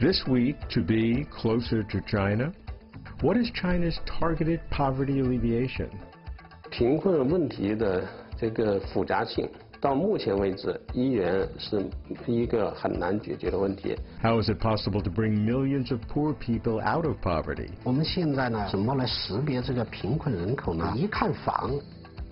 This week, to be closer to China, what is China's targeted poverty alleviation? 贫困问题的这个复杂性，到目前为止依然是一个很难解决的问题。 How is it possible to bring millions of poor people out of poverty? 我们现在呢，怎么来识别这个贫困人口呢？一看房，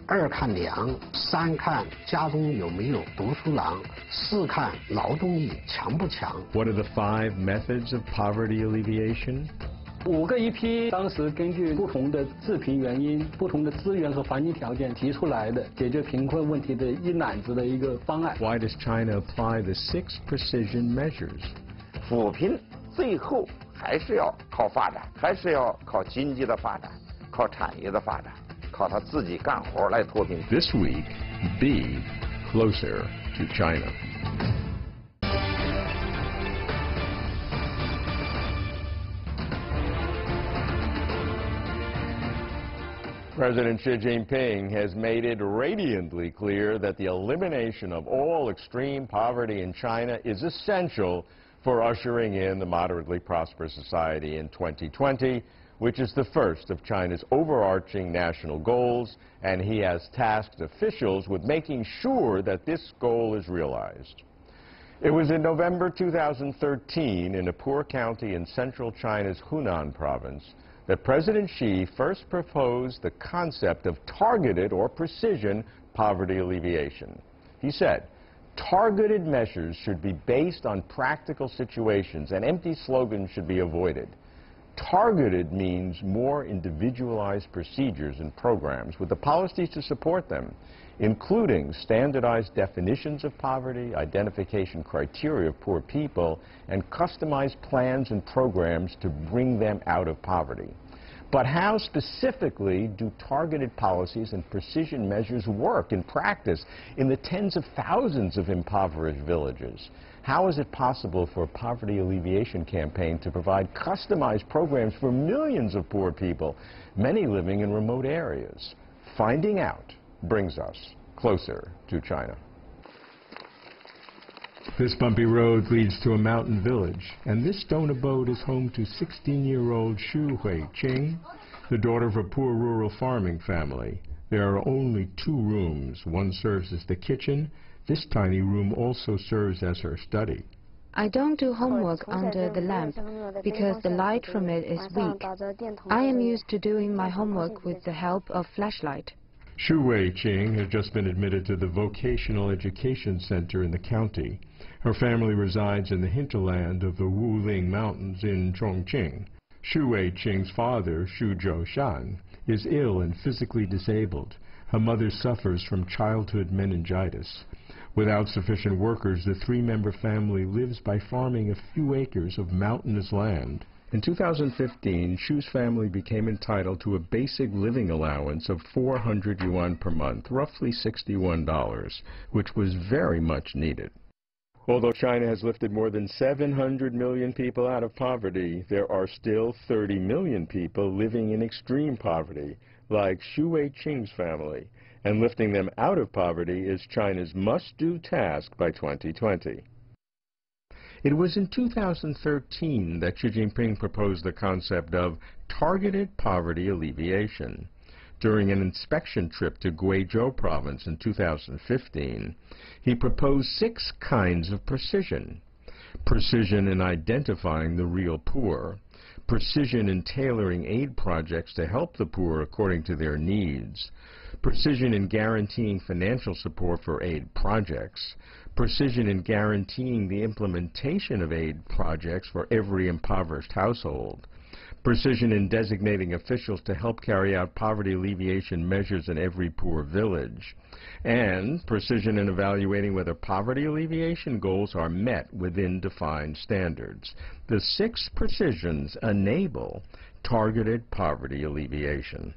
二看粮，三看家中有没有读书郎，四看劳动力强不强。What are the five methods of poverty alleviation? 五个一批，当时根据不同的致贫原因、不同的资源和环境条件提出来的解决贫困问题的一揽子的一个方案。Why does China apply the six precision measures? 扶贫最后还是要靠发展，还是要靠经济的发展，靠产业的发展，靠他自己干活来脱贫。 This week, be closer to China. President Xi Jinping has made it radiantly clear that the elimination of all extreme poverty in China is essential for ushering in the moderately prosperous society in 2020, which is the first of China's overarching national goals, and he has tasked officials with making sure that this goal is realized. It was in November 2013 in a poor county in central China's Hunan province that President Xi first proposed the concept of targeted or precision poverty alleviation. He said, targeted measures should be based on practical situations and empty slogans should be avoided. Targeted means more individualized procedures and programs with the policies to support them, including standardized definitions of poverty, identification criteria of poor people, and customized plans and programs to bring them out of poverty. But how specifically do targeted policies and precision measures work in practice in the tens of thousands of impoverished villages? How is it possible for a poverty alleviation campaign to provide customized programs for millions of poor people, many living in remote areas? Finding out brings us closer to China. This bumpy road leads to a mountain village, and this stone abode is home to 16-year-old Xu Hui Qing, the daughter of a poor rural farming family. There are only two rooms. One serves as the kitchen. This tiny room also serves as her study. I don't do homework under the lamp because the light from it is weak. I am used to doing my homework with the help of flashlight. Xu Wei Qing has just been admitted to the Vocational Education Center in the county. Her family resides in the hinterland of the Wuling Mountains in Chongqing. Xu Wei Qing's father, Xu Zhoushan, is ill and physically disabled. Her mother suffers from childhood meningitis. Without sufficient workers, the three-member family lives by farming a few acres of mountainous land. In 2015, Xu's family became entitled to a basic living allowance of 400 yuan per month, roughly $61, which was very much needed. Although China has lifted more than 700 million people out of poverty, there are still 30 million people living in extreme poverty, like Xu Wei Qing's family, and lifting them out of poverty is China's must-do task by 2020. It was in 2013 that Xi Jinping proposed the concept of targeted poverty alleviation. During an inspection trip to Guizhou province in 2015, he proposed six kinds of precision. Precision in identifying the real poor, precision in tailoring aid projects to help the poor according to their needs, precision in guaranteeing financial support for aid projects, precision in guaranteeing the implementation of aid projects for every impoverished household, precision in designating officials to help carry out poverty alleviation measures in every poor village, and precision in evaluating whether poverty alleviation goals are met within defined standards. The six precisions enable targeted poverty alleviation.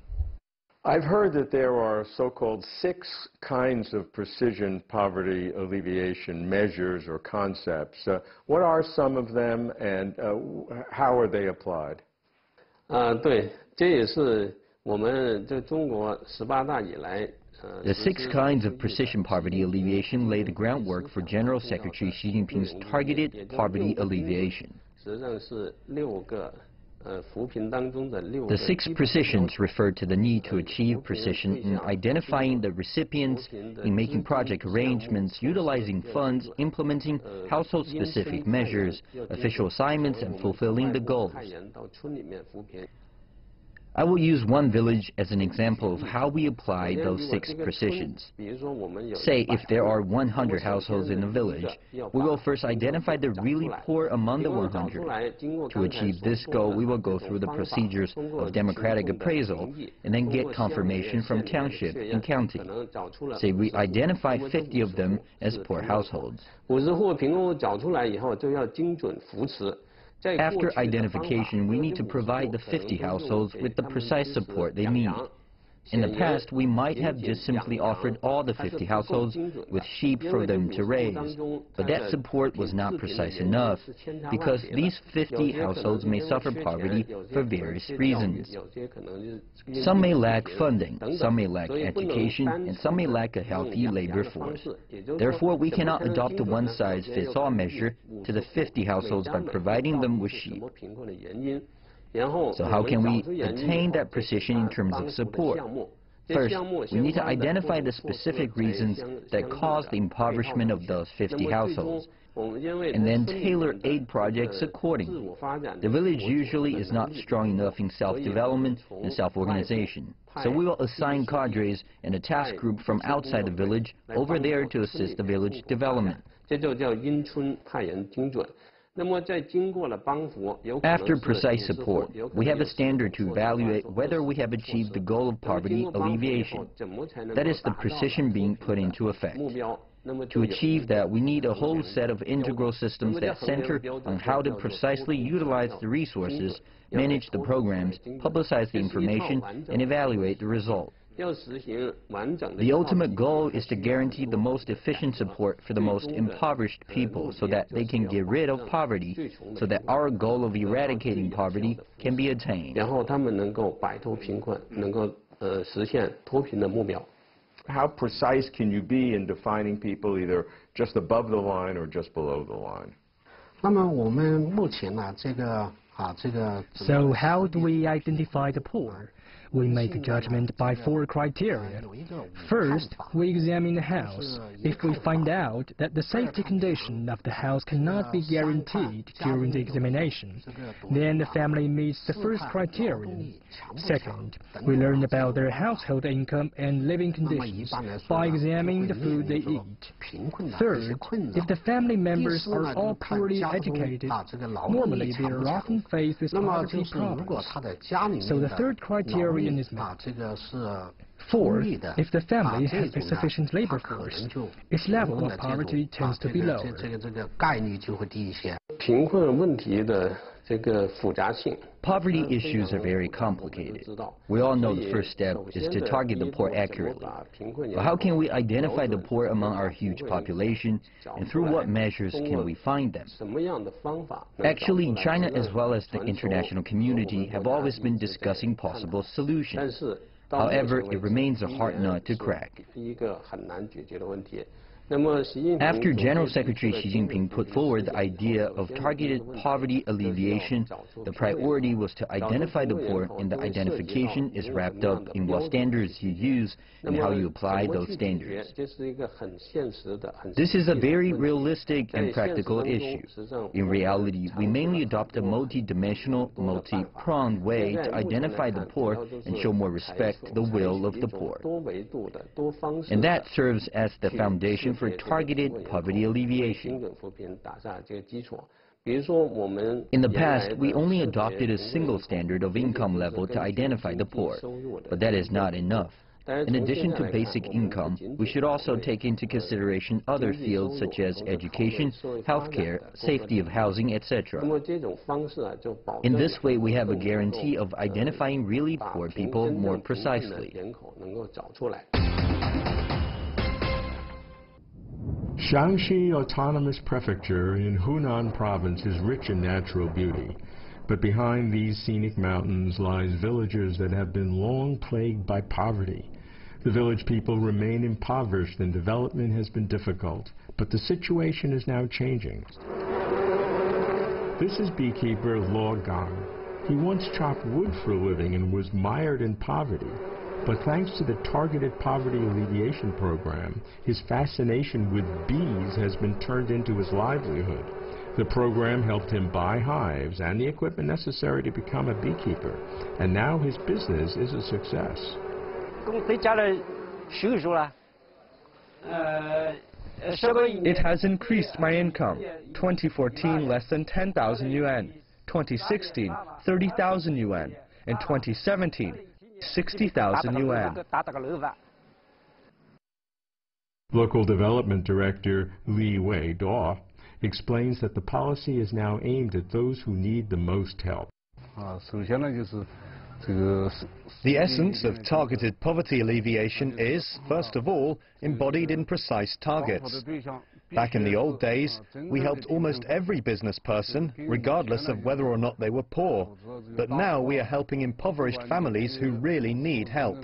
I've heard that there are so-called six kinds of precision poverty alleviation measures or concepts. Uh, what are some of them and uh, how are they applied? 啊、对，这也是我们在中国十八大以来，呃， The 实 six 施 kinds of 经济 precision poverty alleviation lay the groundwork for General Secretary Xi Jinping's targeted poverty alleviation. The six precisions refer to the need to achieve precision in identifying the recipients, in making project arrangements, utilizing funds, implementing household-specific measures, official assignments, and fulfilling the goals. I will use one village as an example of how we apply those six precisions. Say if there are 100 households in a village, we will first identify the really poor among the 100. To achieve this goal, we will go through the procedures of democratic appraisal and then get confirmation from township and county. Say we identify 50 of them as poor households. After identification, we need to provide the 50 households with the precise support they need. In the past, we might have just simply offered all the 50 households with sheep for them to raise, but that support was not precise enough because these 50 households may suffer poverty for various reasons. Some may lack funding, some may lack education, and some may lack a healthy labor force. Therefore, we cannot adopt a one-size-fits-all measure to the 50 households by providing them with sheep. So how can we attain that precision in terms of support? First, we need to identify the specific reasons that cause the impoverishment of those 50 households, and then tailor aid projects accordingly. The village usually is not strong enough in self-development and self-organization, so we will assign cadres and a task group from outside the village over there to assist the village development. After precise support, we have a standard to evaluate whether we have achieved the goal of poverty alleviation. That is the precision being put into effect. To achieve that, we need a whole set of integral systems that center on how to precisely utilize the resources, manage the programs, publicize the information, and evaluate the result. The ultimate goal is to guarantee the most efficient support for the most impoverished people so that they can get rid of poverty, so that our goal of eradicating poverty can be attained. How precise can you be in defining people either just above the line or just below the line? So how do we identify the poor? We make a judgment by four criteria. First, we examine the house. If we find out that the safety condition of the house cannot be guaranteed during the examination, then the family meets the first criterion. Second, we learn about their household income and living conditions by examining the food they eat. Third, if the family members are all poorly educated, normally they are often faced with poverty problems. So the third criterion is met. Fourth, if the family has a sufficient labor force, its level of poverty tends to be lower. Poverty issues are very complicated. We all know the first step is to target the poor accurately. But how can we identify the poor among our huge population, and through what measures can we find them? Actually, China as well as the international community have always been discussing possible solutions. However, it remains a hard nut to crack. After General Secretary Xi Jinping put forward the idea of targeted poverty alleviation, the priority was to identify the poor, and the identification is wrapped up in what standards you use and how you apply those standards. This is a very realistic and practical issue. In reality, we mainly adopt a multi-dimensional, multi-pronged way to identify the poor and show more respect to the will of the poor. And that serves as the foundation for targeted poverty alleviation. In the past, we only adopted a single standard of income level to identify the poor, but that is not enough. In addition to basic income, we should also take into consideration other fields such as education, healthcare, safety of housing, etc. In this way, we have a guarantee of identifying really poor people more precisely. Xiangxi Autonomous Prefecture in Hunan Province is rich in natural beauty. But behind these scenic mountains lies villages that have been long plagued by poverty. The village people remain impoverished and development has been difficult, but the situation is now changing. This is beekeeper Luo Gang. He once chopped wood for a living and was mired in poverty. But thanks to the Targeted Poverty Alleviation Program, his fascination with bees has been turned into his livelihood. The program helped him buy hives and the equipment necessary to become a beekeeper, and now his business is a success. It has increased my income. 2014 less than 10,000 yuan, 2016 30,000 yuan, and 2017 60,000 yuan. Local Development Director Li Wei Dao explains that the policy is now aimed at those who need the most help. The essence of targeted poverty alleviation is, first of all, embodied in precise targets. Back in the old days, we helped almost every business person, regardless of whether or not they were poor. But now we are helping impoverished families who really need help.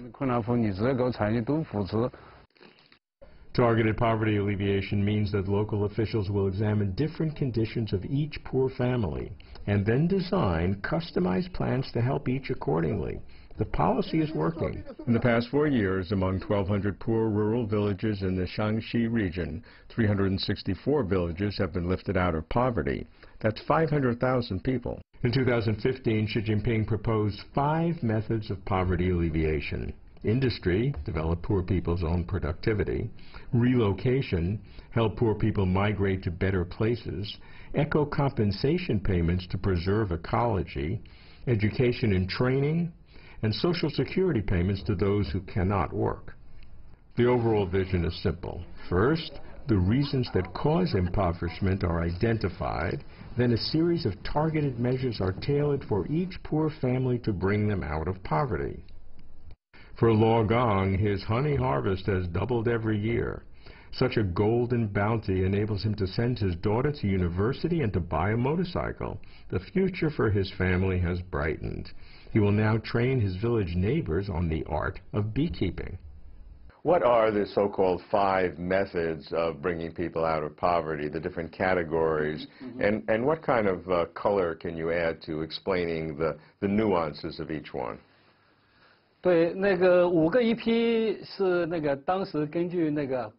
Targeted poverty alleviation means that local officials will examine different conditions of each poor family and then design customized plans to help each accordingly. The policy is working. In the past four years, among 1,200 poor rural villages in the Xiangxi region, 364 villages have been lifted out of poverty. That's 500,000 people. In 2015, Xi Jinping proposed five methods of poverty alleviation. Industry, develop poor people's own productivity. Relocation, help poor people migrate to better places. Eco-compensation payments to preserve ecology. Education and training. And Social Security payments to those who cannot work. The overall vision is simple. First, the reasons that cause impoverishment are identified, then a series of targeted measures are tailored for each poor family to bring them out of poverty. For Luo Gang, his honey harvest has doubled every year. Such a golden bounty enables him to send his daughter to university and to buy a motorcycle. The future for his family has brightened. He will now train his village neighbors on the art of beekeeping. What are the so-called five methods of bringing people out of poverty, the different categories, mm -hmm. and, and what kind of uh, color can you add to explaining the, the nuances of each one? 对，那个五个一批是那个当时根据那个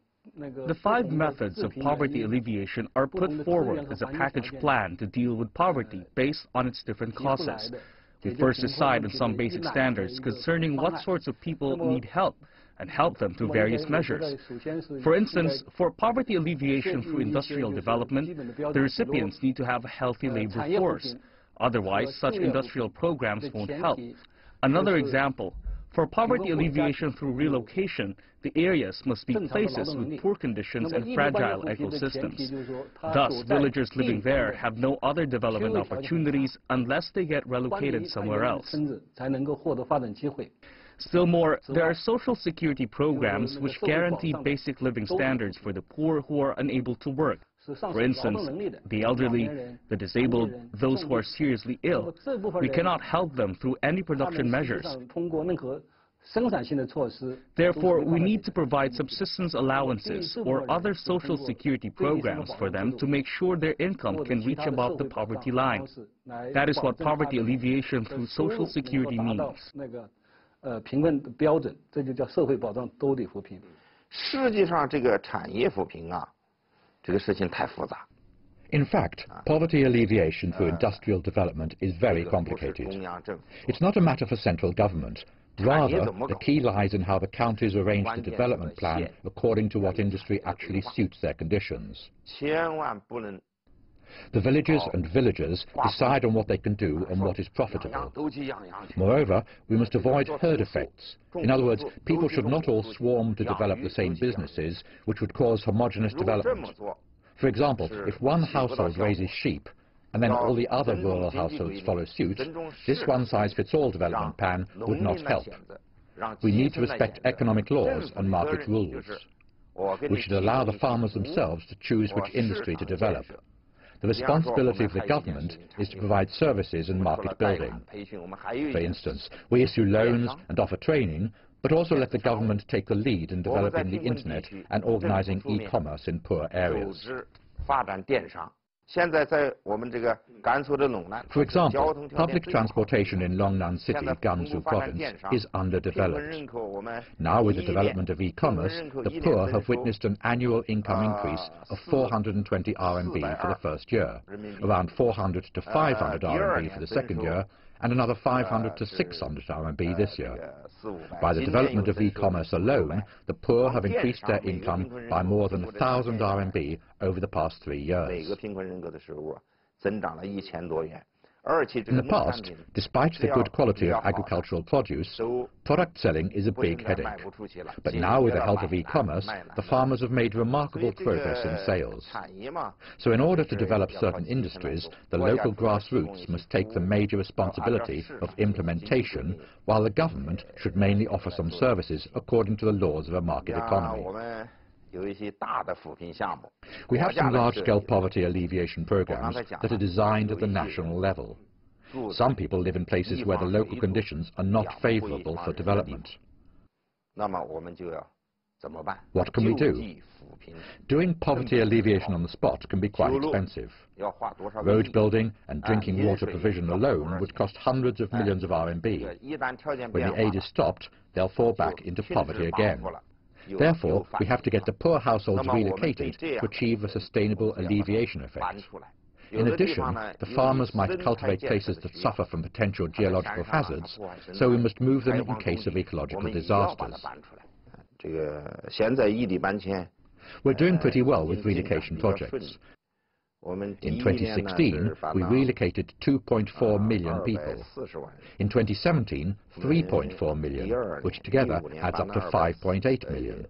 The five methods of poverty alleviation are put forward as a package plan to deal with poverty based on its different causes. We first decide on some basic standards concerning what sorts of people need help and help them through various measures. For instance, for poverty alleviation through industrial development, the recipients need to have a healthy labor force. Otherwise, such industrial programs won't help. Another example, for poverty alleviation through relocation, the areas must be places with poor conditions and fragile ecosystems. Thus, villagers living there have no other development opportunities unless they get relocated somewhere else. Still more, there are social security programs which guarantee basic living standards for the poor who are unable to work. For instance, the elderly, the disabled, those who are seriously ill, we cannot help them through any production measures. Therefore, we need to provide subsistence allowances or other social security programs for them to make sure their income can reach above the poverty line. That is what poverty alleviation through social security means. 呃，贫困标准，这就叫社会保障都得扶贫。实际上，这个产业扶贫啊， 这个事情太复杂。In fact, poverty alleviation through industrial development is very complicated. It's not a matter for central government. Rather, the key lies in how the counties arrange the development plan according to what industry actually suits their conditions. The villages oh. and villagers decide on what they can do and what is profitable. Moreover, we must avoid herd effects. In other words, people should not all swarm to develop the same businesses, which would cause homogenous development. For example, if one household raises sheep, and then all the other rural households follow suit, this one-size-fits-all development plan would not help. We need to respect economic laws and market rules. We should allow the farmers themselves to choose which industry to develop. The responsibility of the government is to provide services and market building. For instance, we issue loans and offer training, but also let the government take the lead in developing the internet and organizing e-commerce in poor areas. For example, public transportation in Longnan City, Gansu Province, is underdeveloped. Now with the development of e-commerce, the poor have witnessed an annual income increase of 420 RMB for the first year, around 400 to 500 RMB for the second year, and another 500 to 600 RMB this year. By the development of e-commerce alone, the poor have increased their income by more than 1,000 RMB over the past three years. In the past, despite the good quality of agricultural produce, product selling is a big headache. But now with the help of e-commerce, the farmers have made remarkable progress in sales. So in order to develop certain industries, the local grassroots must take the major responsibility of implementation, while the government should mainly offer some services according to the laws of a market economy. We have some large-scale poverty alleviation programs that are designed at the national level. Some people live in places where the local conditions are not favorable for development. What can we do? Doing poverty alleviation on the spot can be quite expensive. Road building and drinking water provision alone would cost hundreds of millions of RMB. When the aid is stopped, they'll fall back into poverty again. Therefore, we have to get the poor households relocated to achieve a sustainable alleviation effect. In addition, the farmers might cultivate places that suffer from potential geological hazards, so we must move them in case of ecological disasters. We're doing pretty well with relocation projects. In 2016, we relocated 2.4 million people. In 2017, 3.4 million, which together adds up to 5.8 million.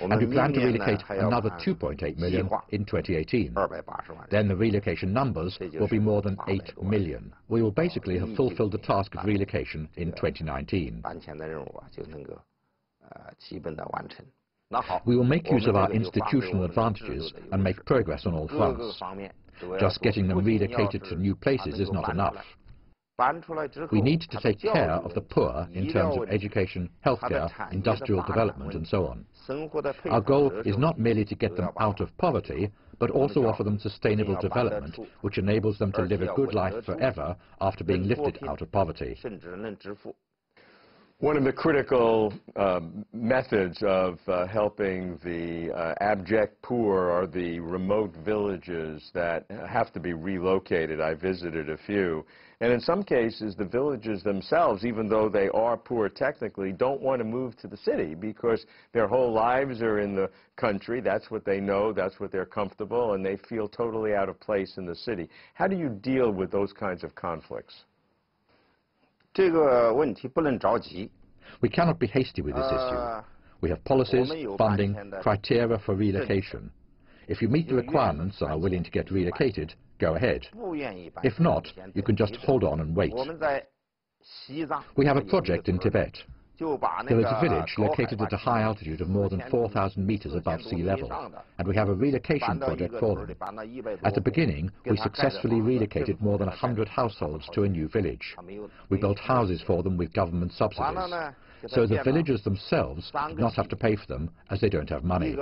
And we plan to relocate another 2.8 million in 2018. Then the relocation numbers will be more than 8 million. We will basically have fulfilled the task of relocation in 2019. We will make use of our institutional advantages and make progress on all fronts. Just getting them relocated to new places is not enough. We need to take care of the poor in terms of education, healthcare, industrial development, and so on. Our goal is not merely to get them out of poverty, but also offer them sustainable development, which enables them to live a good life forever after being lifted out of poverty. One of the critical uh, methods of uh, helping the uh, abject poor are the remote villages that have to be relocated. I visited a few. And in some cases, the villages themselves, even though they are poor technically, don't want to move to the city because their whole lives are in the country. That's what they know. That's what they're comfortable. And they feel totally out of place in the city. How do you deal with those kinds of conflicts? We cannot be hasty with this issue. We have policies, funding, criteria for relocation. If you meet the requirements and are willing to get relocated, go ahead. If not, you can just hold on and wait. We have a project in Tibet. There is a village located at a high altitude of more than 4,000 meters above sea level, and we have a relocation project for them. At the beginning, we successfully relocated more than 100 households to a new village. We built houses for them with government subsidies. So the villagers themselves did not have to pay for them, as they don't have money.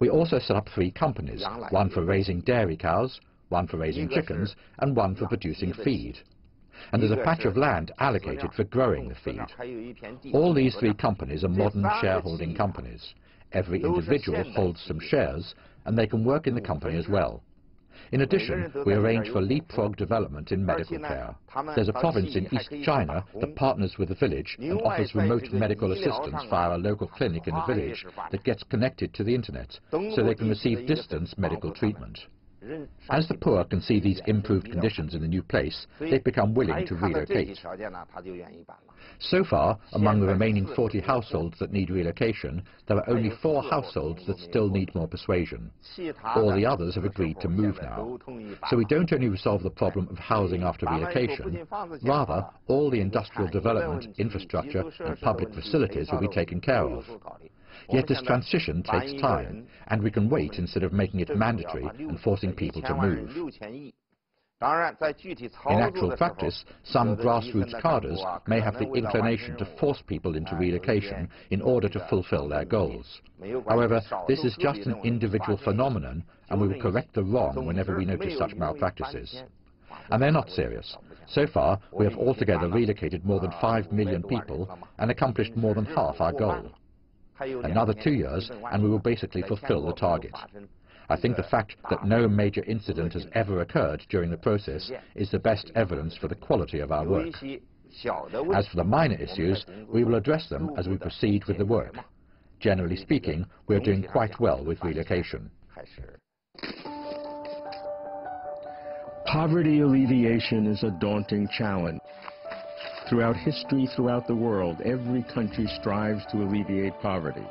We also set up three companies, one for raising dairy cows, one for raising chickens, and one for producing feed and there's a patch of land allocated for growing the feed. All these three companies are modern shareholding companies. Every individual holds some shares, and they can work in the company as well. In addition, we arrange for leapfrog development in medical care. There's a province in East China that partners with the village and offers remote medical assistance via a local clinic in the village that gets connected to the internet, so they can receive distance medical treatment. As the poor can see these improved conditions in the new place, they've become willing to relocate. So far, among the remaining 40 households that need relocation, there are only four households that still need more persuasion. All the others have agreed to move now. So we don't only resolve the problem of housing after relocation, rather, all the industrial development, infrastructure and public facilities will be taken care of. Yet this transition takes time, and we can wait instead of making it mandatory and forcing people to move. In actual practice, some grassroots cadres may have the inclination to force people into relocation in order to fulfill their goals. However, this is just an individual phenomenon, and we will correct the wrong whenever we notice such malpractices. And they're not serious. So far, we have altogether relocated more than 5 million people and accomplished more than half our goal. Another two years, and we will basically fulfill the target. I think the fact that no major incident has ever occurred during the process is the best evidence for the quality of our work. As for the minor issues, we will address them as we proceed with the work. Generally speaking, we are doing quite well with relocation. Poverty alleviation is a daunting challenge. Throughout history, throughout the world, every country strives to alleviate poverty.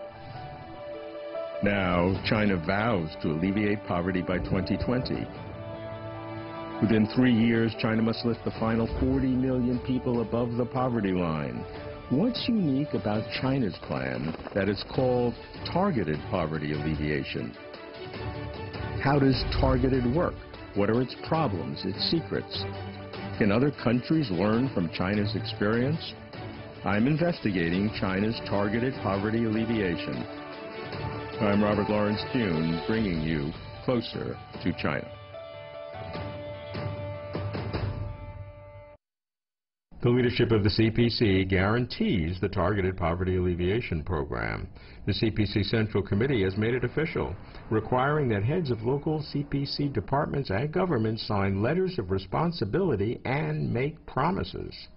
Now, China vows to alleviate poverty by 2020. Within three years, China must lift the final 40 million people above the poverty line. What's unique about China's plan that is called targeted poverty alleviation? How does targeted work? What are its problems, its secrets? Can other countries learn from China's experience? I'm investigating China's targeted poverty alleviation. I'm Robert Lawrence Kuhn, bringing you closer to China. The leadership of the CPC guarantees the Targeted Poverty Alleviation Program. The CPC Central Committee has made it official, requiring that heads of local CPC departments and governments sign letters of responsibility and make promises.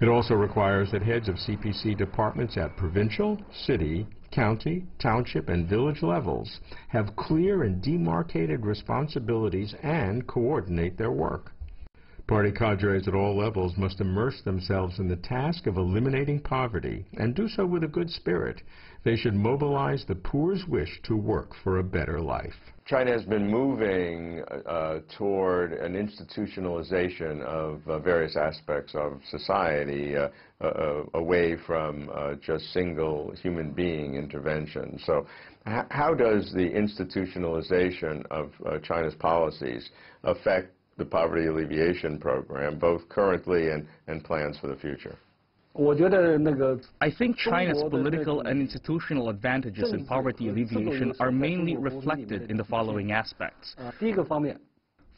It also requires that heads of CPC departments at provincial, city, county, township, and village levels have clear and demarcated responsibilities and coordinate their work. Party cadres at all levels must immerse themselves in the task of eliminating poverty and do so with a good spirit. They should mobilize the poor's wish to work for a better life. China has been moving uh, toward an institutionalization of uh, various aspects of society uh, uh, uh away from uh, just single human being intervention. So how does the institutionalization of China's policies affect the poverty alleviation program, both currently and, and plans for the future? I think China's political and institutional advantages in poverty alleviation are mainly reflected in the following aspects.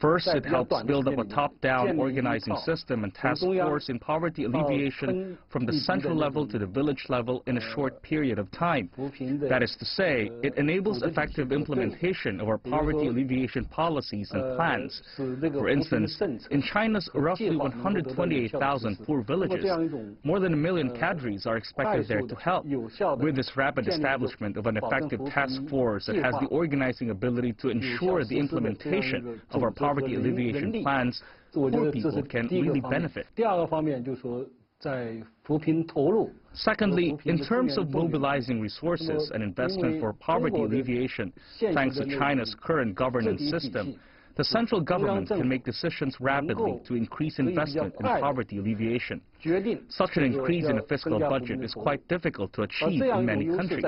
First, it helps build up a top-down organizing system and task force in poverty alleviation from the central level to the village level in a short period of time. That is to say, it enables effective implementation of our poverty alleviation policies and plans. For instance, in China's roughly 128,000 poor villages, more than a million cadres are expected there to help. With this rapid establishment of an effective task force that has the organizing ability to ensure the implementation of our poverty alleviation plans, poor people can really benefit. Secondly, in terms of mobilizing resources and investment for poverty alleviation, thanks to China's current governance system, the central government can make decisions rapidly to increase investment in poverty alleviation. Such an increase in the fiscal budget is quite difficult to achieve in many countries.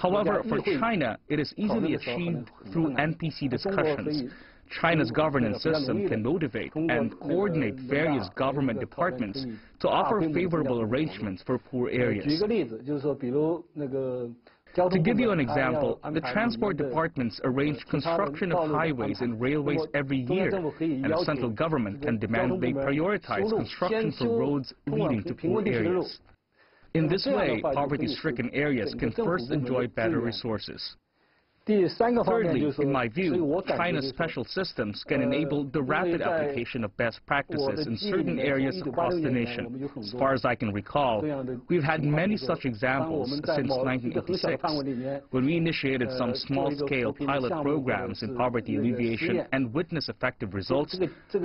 However, for China, it is easily achieved through NPC discussions, China's governance system can motivate and coordinate various government departments to offer favorable arrangements for poor areas. To give you an example, the transport departments arrange construction of highways and railways every year, and the central government can demand they prioritize construction for roads leading to poor areas. In this way, poverty-stricken areas can first enjoy better resources. Thirdly, in my view, China's special systems can enable the rapid application of best practices in certain areas across the nation. As far as I can recall, we've had many such examples since 1986, when we initiated some small-scale pilot programs in poverty alleviation and witnessed effective results,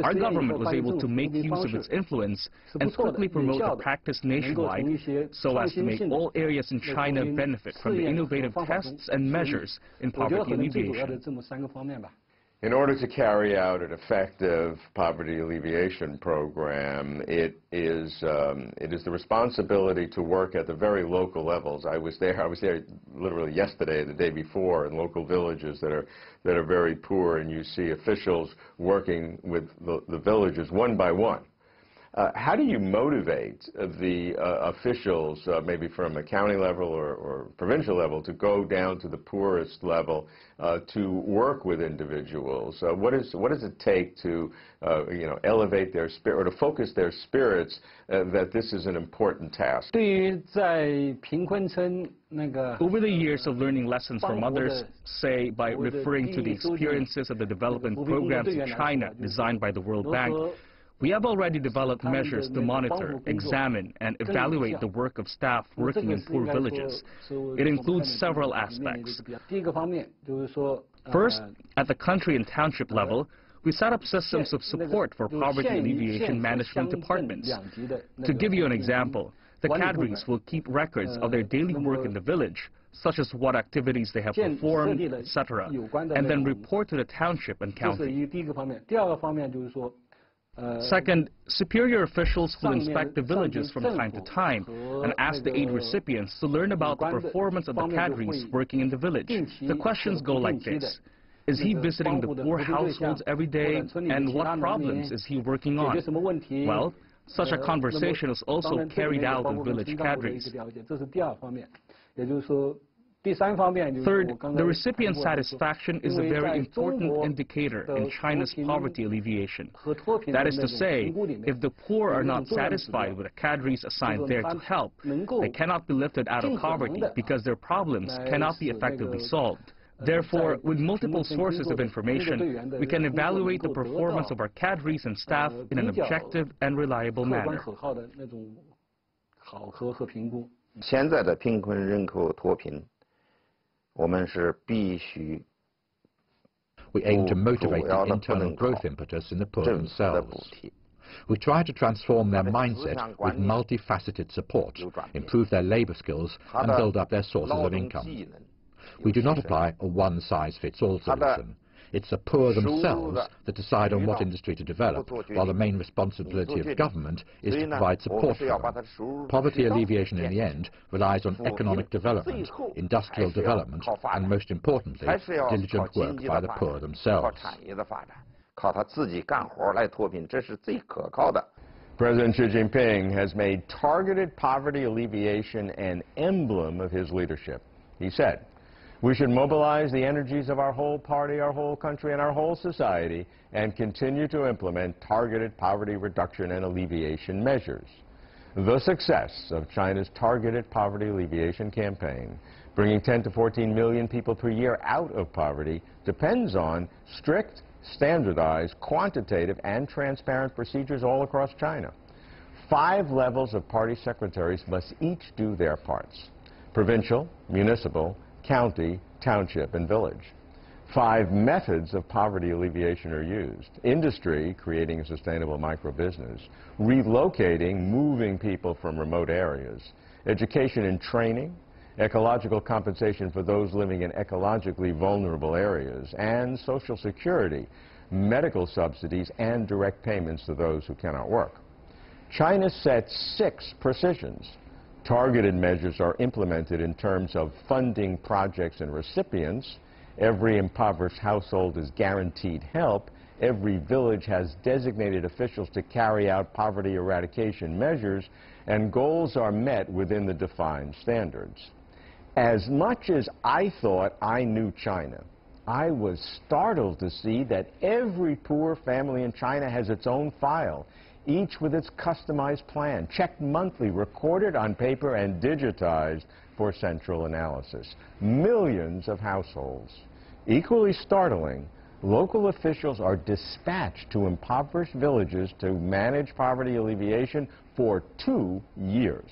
our government was able to make use of its influence and quickly promote the practice nationwide so as to make all areas in China benefit from the innovative tests and measures in poverty alleviation. In order to carry out an effective poverty alleviation program, it is, um, it is the responsibility to work at the very local levels. I was there, I was there literally yesterday, the day before, in local villages that are, that are very poor, and you see officials working with the, the villages one by one uh, how do you motivate the uh, officials, uh, maybe from a county level or, or, provincial level, to go down to the poorest level uh, to work with individuals? Uh, what, is, what does it take to uh, you know, elevate their spirit or to focus their spirits that this is an important task? Over the years of learning lessons from others, say by referring to the experiences of the development programs in China designed by the World Bank, we have already developed measures to monitor, examine, and evaluate the work of staff working in poor villages. It includes several aspects. First, at the country and township level, we set up systems of support for poverty alleviation management departments. To give you an example, the cadres will keep records of their daily work in the village, such as what activities they have performed, etc., and then report to the township and county. Uh, Second, superior officials will inspect the villages from time to time and ask the aid recipients to learn about the performance of the cadres working in the village. The questions go like this. Is he visiting the poor households every day, and what problems is he working on? Well, such a conversation is also carried out in village cadres. Third, the recipient satisfaction is a very important indicator in China's poverty alleviation. That is to say, if the poor are not satisfied with the cadres assigned there to help, they cannot be lifted out of poverty because their problems cannot be effectively solved. Therefore, with multiple sources of information, we can evaluate the performance of our cadres and staff in an objective and reliable manner. 现在的贫困人口脱贫 we aim to motivate the internal growth impetus in the poor themselves. We try to transform their mindset with multifaceted support, improve their labor skills, and build up their sources of income. We do not apply a one-size-fits-all solution. It's the poor themselves that decide on what industry to develop, while the main responsibility of government is to provide support for them. Poverty alleviation in the end relies on economic development, industrial development, and most importantly, diligent work by the poor themselves. President Xi Jinping has made targeted poverty alleviation an emblem of his leadership. He said, we should mobilize the energies of our whole party, our whole country, and our whole society and continue to implement targeted poverty reduction and alleviation measures. The success of China's targeted poverty alleviation campaign, bringing 10 to 14 million people per year out of poverty, depends on strict, standardized, quantitative, and transparent procedures all across China. Five levels of party secretaries must each do their parts. Provincial, municipal, county, township, and village. Five methods of poverty alleviation are used. Industry, creating a sustainable microbusiness. Relocating, moving people from remote areas. Education and training. Ecological compensation for those living in ecologically vulnerable areas. And Social Security, medical subsidies, and direct payments to those who cannot work. China set six precisions Targeted measures are implemented in terms of funding projects and recipients. Every impoverished household is guaranteed help. Every village has designated officials to carry out poverty eradication measures, and goals are met within the defined standards. As much as I thought I knew China, I was startled to see that every poor family in China has its own file each with its customized plan, checked monthly, recorded on paper, and digitized for central analysis. Millions of households. Equally startling, local officials are dispatched to impoverished villages to manage poverty alleviation for two years.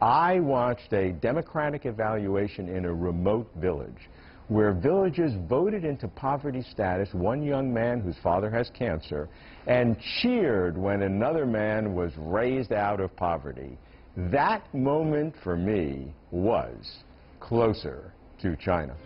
I watched a democratic evaluation in a remote village where villagers voted into poverty status one young man whose father has cancer and cheered when another man was raised out of poverty. That moment for me was closer to China.